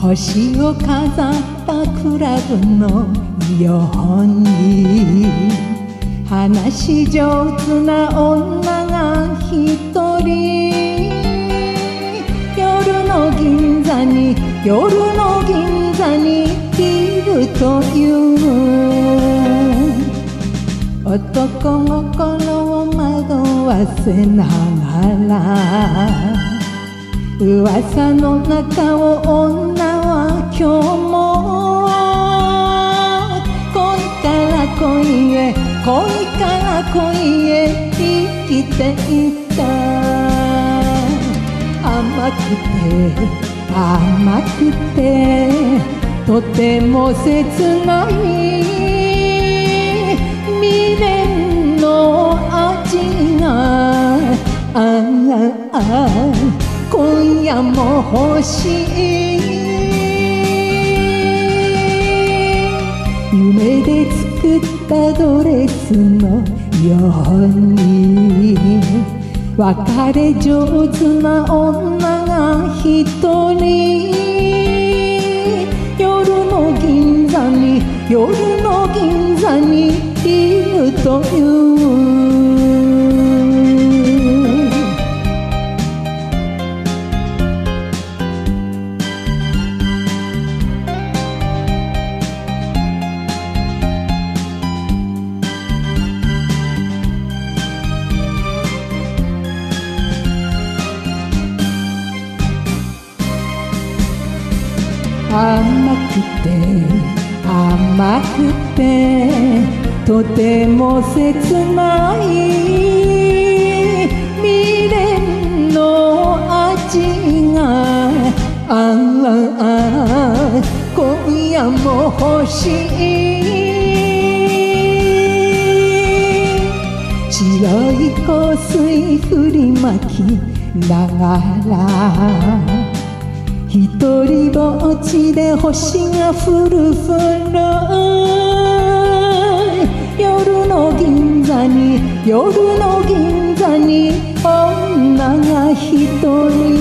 星を飾ったクラブのように話し上手な女が一人。夜の銀座に夜の銀座にいるという。男心を惑わせながら。噂の中を女は今日も恋から恋へ恋から恋へ生きていった甘くて甘くてとても切ない未練の味がああ今夜も欲しい。夢で作ったドレスのように別れ上手な女が一人。夜の銀座に夜の銀座にいるという。甘くて甘くてとても切ない未練の味がああ今夜も欲しい。白い香水振りまきながらひとりぼっちで星が降る降る夜の銀座に夜の銀座に女が一人。